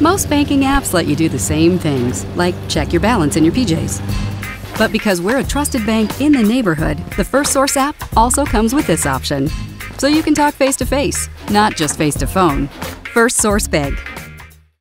Most banking apps let you do the same things, like check your balance in your PJs. But because we're a trusted bank in the neighborhood, the First Source app also comes with this option. So you can talk face to face, not just face to phone. First Source Bank,